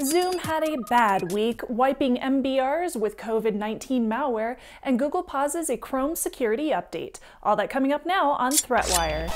Zoom had a bad week, wiping MBRs with COVID 19 malware, and Google pauses a Chrome security update. All that coming up now on ThreatWire.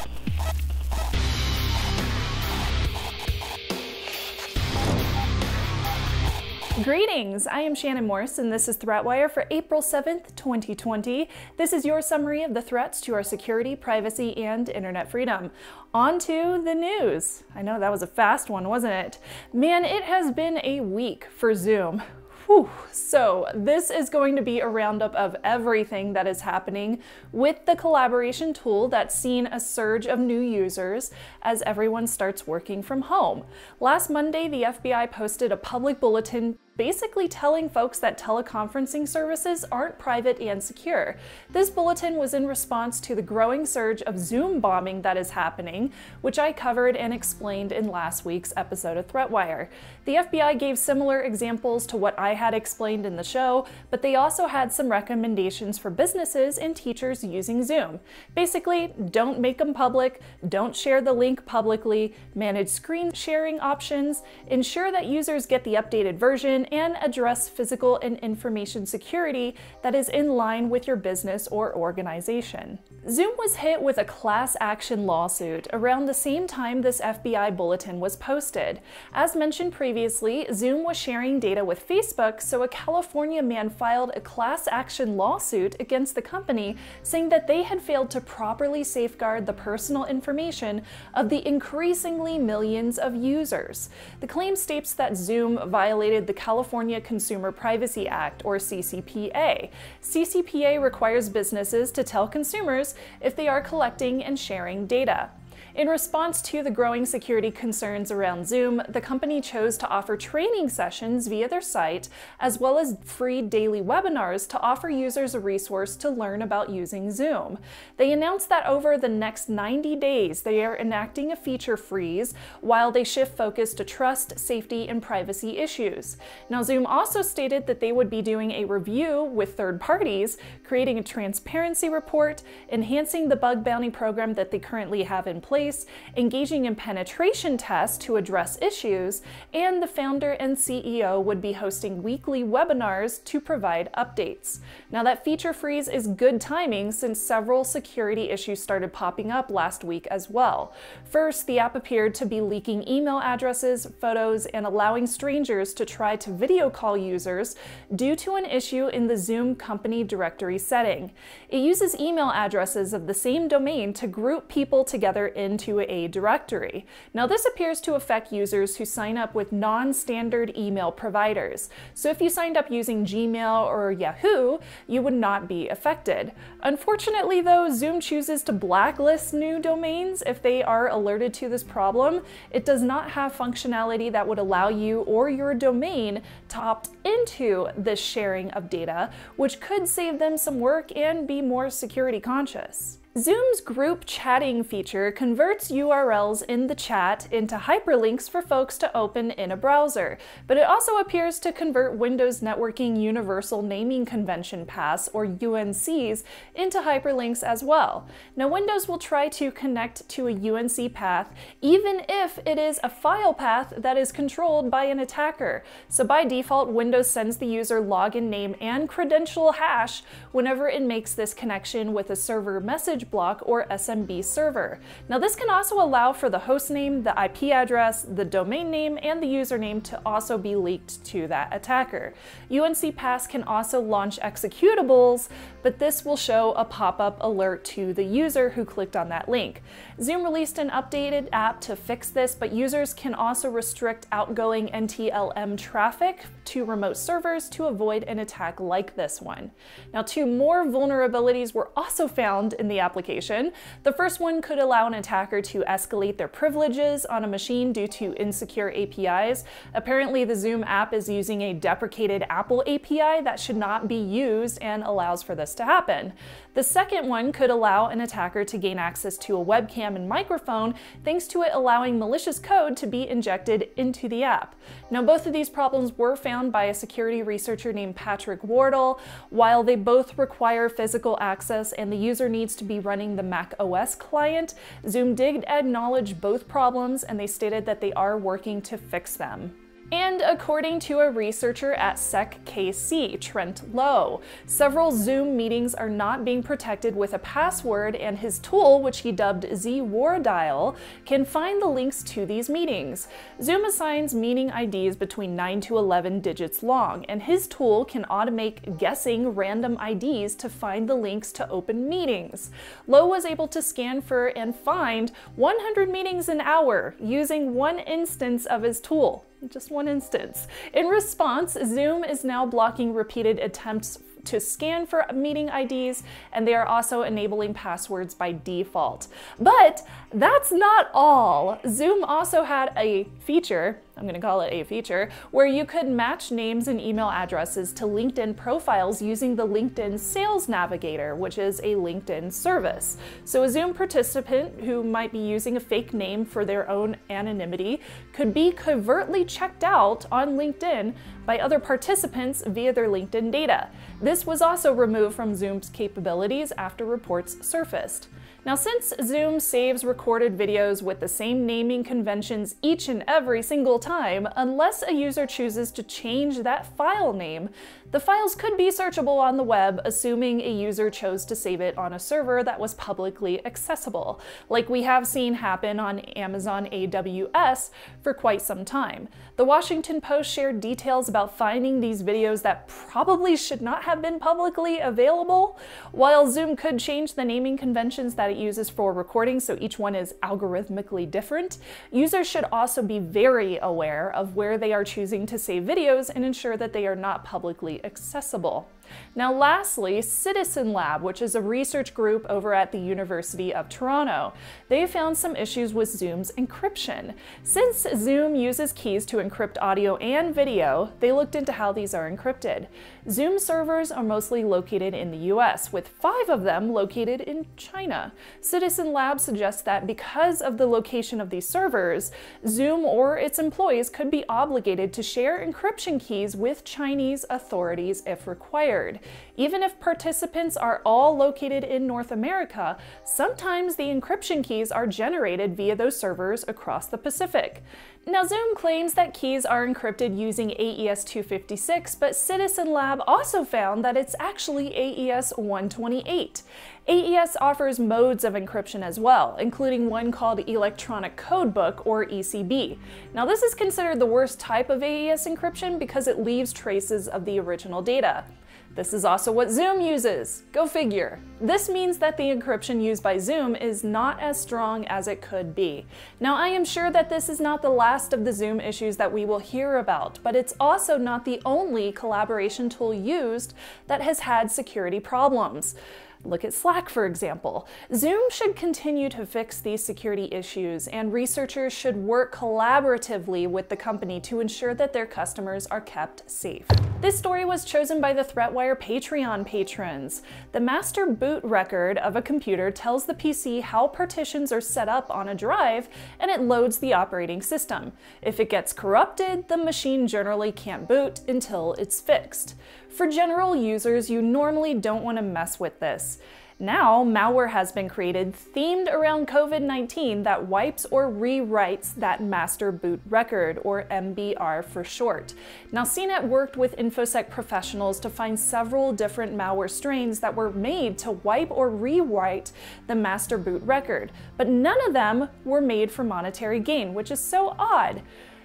Greetings! I am Shannon Morse, and this is ThreatWire for April 7th, 2020. This is your summary of the threats to our security, privacy, and internet freedom. On to the news. I know that was a fast one, wasn't it? Man, it has been a week for Zoom. Whew. So this is going to be a roundup of everything that is happening with the collaboration tool that's seen a surge of new users as everyone starts working from home. Last Monday, the FBI posted a public bulletin basically telling folks that teleconferencing services aren't private and secure. This bulletin was in response to the growing surge of Zoom bombing that is happening, which I covered and explained in last week's episode of ThreatWire. The FBI gave similar examples to what I had explained in the show, but they also had some recommendations for businesses and teachers using Zoom. Basically, don't make them public, don't share the link publicly, manage screen sharing options, ensure that users get the updated version, and address physical and information security that is in line with your business or organization. Zoom was hit with a class action lawsuit around the same time this FBI bulletin was posted. As mentioned previously, Zoom was sharing data with Facebook, so a California man filed a class action lawsuit against the company saying that they had failed to properly safeguard the personal information of the increasingly millions of users. The claim states that Zoom violated the California California Consumer Privacy Act, or CCPA. CCPA requires businesses to tell consumers if they are collecting and sharing data. In response to the growing security concerns around Zoom, the company chose to offer training sessions via their site, as well as free daily webinars to offer users a resource to learn about using Zoom. They announced that over the next 90 days, they are enacting a feature freeze while they shift focus to trust, safety, and privacy issues. Now, Zoom also stated that they would be doing a review with third parties, creating a transparency report, enhancing the bug bounty program that they currently have in place engaging in penetration tests to address issues, and the founder and CEO would be hosting weekly webinars to provide updates. Now, that feature freeze is good timing since several security issues started popping up last week as well. First, the app appeared to be leaking email addresses, photos, and allowing strangers to try to video call users due to an issue in the Zoom company directory setting. It uses email addresses of the same domain to group people together in into a directory. Now this appears to affect users who sign up with non-standard email providers. So if you signed up using Gmail or Yahoo, you would not be affected. Unfortunately though, Zoom chooses to blacklist new domains if they are alerted to this problem. It does not have functionality that would allow you or your domain to opt into this sharing of data, which could save them some work and be more security conscious. Zoom's group chatting feature converts URLs in the chat into hyperlinks for folks to open in a browser, but it also appears to convert Windows Networking Universal Naming Convention Paths, or UNCs, into hyperlinks as well. Now, Windows will try to connect to a UNC path even if it is a file path that is controlled by an attacker. So by default, Windows sends the user login name and credential hash whenever it makes this connection with a server message block or SMB server. Now this can also allow for the host name, the IP address, the domain name, and the username to also be leaked to that attacker. UNC Paths can also launch executables, but this will show a pop-up alert to the user who clicked on that link. Zoom released an updated app to fix this, but users can also restrict outgoing NTLM traffic to remote servers to avoid an attack like this one. Now, two more vulnerabilities were also found in the application. The first one could allow an attacker to escalate their privileges on a machine due to insecure APIs. Apparently, the Zoom app is using a deprecated Apple API that should not be used and allows for this to happen. The second one could allow an attacker to gain access to a webcam and microphone thanks to it allowing malicious code to be injected into the app. Now, both of these problems were found by a security researcher named Patrick Wardle. While they both require physical access and the user needs to be running the Mac OS client, Zoom did acknowledge both problems and they stated that they are working to fix them. And according to a researcher at SecKC, Trent Lo, several Zoom meetings are not being protected with a password, and his tool, which he dubbed ZWarDial, can find the links to these meetings. Zoom assigns meeting IDs between 9 to 11 digits long, and his tool can automate guessing random IDs to find the links to open meetings. Lo was able to scan for and find 100 meetings an hour using one instance of his tool just one instance. In response, Zoom is now blocking repeated attempts to scan for meeting IDs, and they are also enabling passwords by default. But that's not all. Zoom also had a feature I'm going to call it a feature, where you could match names and email addresses to LinkedIn profiles using the LinkedIn Sales Navigator, which is a LinkedIn service. So a Zoom participant who might be using a fake name for their own anonymity could be covertly checked out on LinkedIn by other participants via their LinkedIn data. This was also removed from Zoom's capabilities after reports surfaced. Now, since Zoom saves recorded videos with the same naming conventions each and every single time, unless a user chooses to change that file name, the files could be searchable on the web, assuming a user chose to save it on a server that was publicly accessible, like we have seen happen on Amazon AWS for quite some time. The Washington Post shared details about finding these videos that probably should not have been publicly available. While Zoom could change the naming conventions that it uses for recording so each one is algorithmically different, users should also be very aware of where they are choosing to save videos and ensure that they are not publicly accessible. Now lastly, Citizen Lab, which is a research group over at the University of Toronto. They found some issues with Zoom's encryption. Since Zoom uses keys to encrypt audio and video, they looked into how these are encrypted. Zoom servers are mostly located in the US, with five of them located in China. Citizen Lab suggests that because of the location of these servers, Zoom or its employees could be obligated to share encryption keys with Chinese authorities if required required. Even if participants are all located in North America, sometimes the encryption keys are generated via those servers across the Pacific. Now, Zoom claims that keys are encrypted using AES-256, but Citizen Lab also found that it's actually AES-128. AES offers modes of encryption as well, including one called Electronic Codebook, or ECB. Now, this is considered the worst type of AES encryption because it leaves traces of the original data. This is also what Zoom uses. Go figure. This means that the encryption used by Zoom is not as strong as it could be. Now, I am sure that this is not the last of the Zoom issues that we will hear about, but it's also not the only collaboration tool used that has had security problems. Look at Slack, for example. Zoom should continue to fix these security issues, and researchers should work collaboratively with the company to ensure that their customers are kept safe. This story was chosen by the ThreatWire Patreon patrons. The master boot record of a computer tells the PC how partitions are set up on a drive, and it loads the operating system. If it gets corrupted, the machine generally can't boot until it's fixed. For general users, you normally don't want to mess with this. Now, malware has been created themed around COVID-19 that wipes or rewrites that master boot record, or MBR for short. Now, CNET worked with InfoSec professionals to find several different malware strains that were made to wipe or rewrite the master boot record, but none of them were made for monetary gain, which is so odd.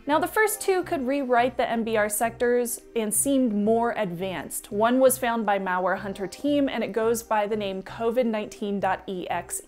Now, the first two could rewrite the MBR sectors and seemed more advanced. One was found by MalwareHunterTeam and it goes by the name COVID-19.exe.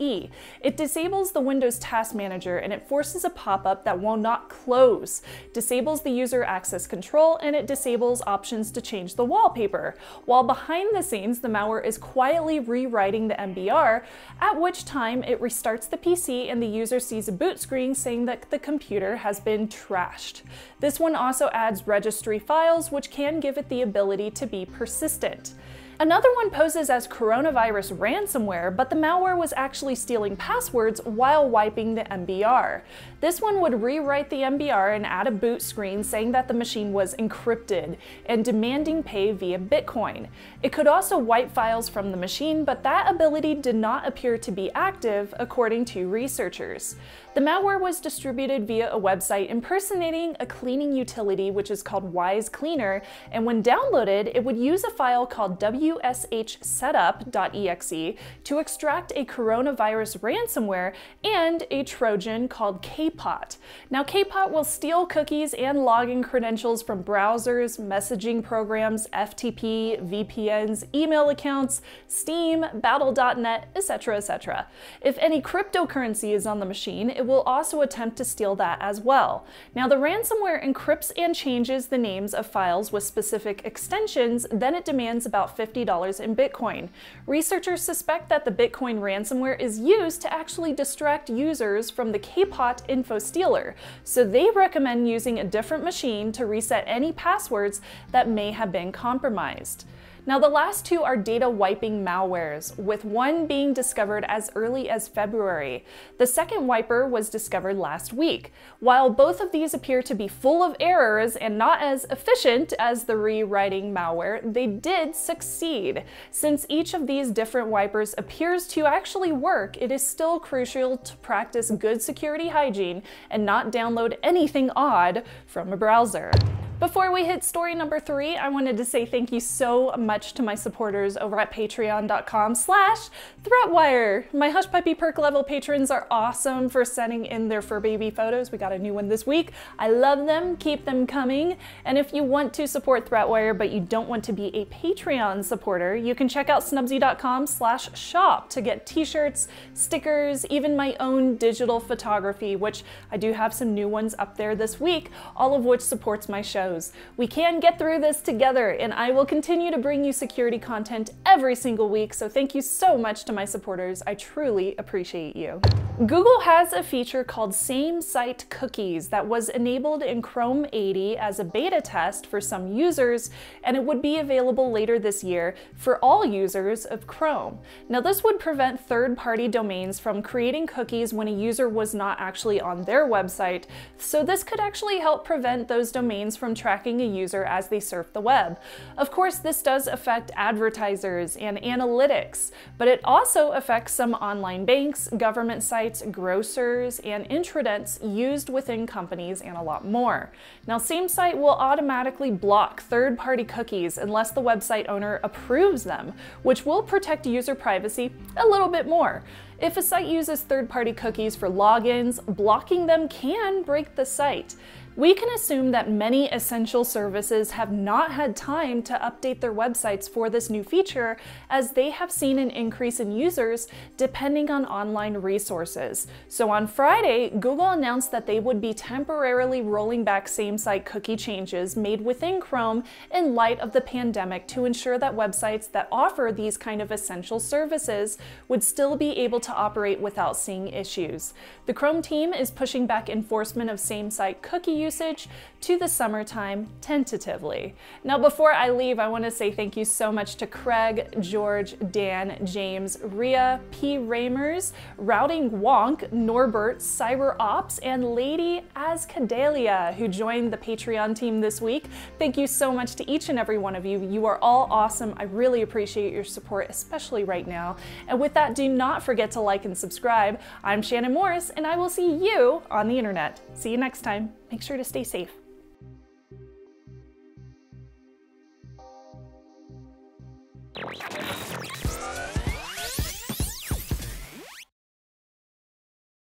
It disables the Windows Task Manager and it forces a pop-up that will not close, disables the user access control, and it disables options to change the wallpaper. While behind the scenes, the malware is quietly rewriting the MBR, at which time it restarts the PC and the user sees a boot screen saying that the computer has been trashed. This one also adds registry files, which can give it the ability to be persistent. Another one poses as coronavirus ransomware, but the malware was actually stealing passwords while wiping the MBR. This one would rewrite the MBR and add a boot screen saying that the machine was encrypted and demanding pay via Bitcoin. It could also wipe files from the machine, but that ability did not appear to be active according to researchers. The malware was distributed via a website impersonating a cleaning utility which is called Wise Cleaner, and when downloaded, it would use a file called wshsetup.exe to extract a coronavirus ransomware and a Trojan called Kpot. Now Kpot will steal cookies and login credentials from browsers, messaging programs, FTP, VPNs, email accounts, Steam, Battle.net, etc., etc. If any cryptocurrency is on the machine, it will also attempt to steal that as well. Now, the ransomware encrypts and changes the names of files with specific extensions, then it demands about $50 in Bitcoin. Researchers suspect that the Bitcoin ransomware is used to actually distract users from the Kpot info stealer, so they recommend using a different machine to reset any passwords that may have been compromised. Now the last two are data wiping malwares, with one being discovered as early as February. The second wiper was discovered last week. While both of these appear to be full of errors and not as efficient as the rewriting malware, they did succeed. Since each of these different wipers appears to actually work, it is still crucial to practice good security hygiene and not download anything odd from a browser. Before we hit story number three, I wanted to say thank you so much to my supporters over at patreon.com slash threatwire. My Hush Puppy Perk level patrons are awesome for sending in their fur baby photos. We got a new one this week. I love them, keep them coming. And if you want to support Threatwire but you don't want to be a Patreon supporter, you can check out snubsie.com slash shop to get t-shirts, stickers, even my own digital photography, which I do have some new ones up there this week, all of which supports my show we can get through this together, and I will continue to bring you security content every single week, so thank you so much to my supporters. I truly appreciate you. Google has a feature called Same Site Cookies that was enabled in Chrome 80 as a beta test for some users, and it would be available later this year for all users of Chrome. Now, this would prevent third party domains from creating cookies when a user was not actually on their website, so this could actually help prevent those domains from tracking a user as they surf the web. Of course, this does affect advertisers and analytics, but it also affects some online banks, government sites, grocers, and intranets used within companies and a lot more. Now, same site will automatically block third-party cookies unless the website owner approves them, which will protect user privacy a little bit more. If a site uses third-party cookies for logins, blocking them can break the site. We can assume that many essential services have not had time to update their websites for this new feature as they have seen an increase in users depending on online resources. So on Friday, Google announced that they would be temporarily rolling back same-site cookie changes made within Chrome in light of the pandemic to ensure that websites that offer these kind of essential services would still be able to operate without seeing issues. The Chrome team is pushing back enforcement of same-site cookie usage to the summertime tentatively. Now, before I leave, I want to say thank you so much to Craig, George, Dan, James, Ria, P. Ramers, Routing Wonk, Norbert, Cyber Ops, and Lady Ascadelia, who joined the Patreon team this week. Thank you so much to each and every one of you. You are all awesome. I really appreciate your support, especially right now. And with that, do not forget to like and subscribe. I'm Shannon Morse, and I will see you on the internet. See you next time. Make sure to stay safe. You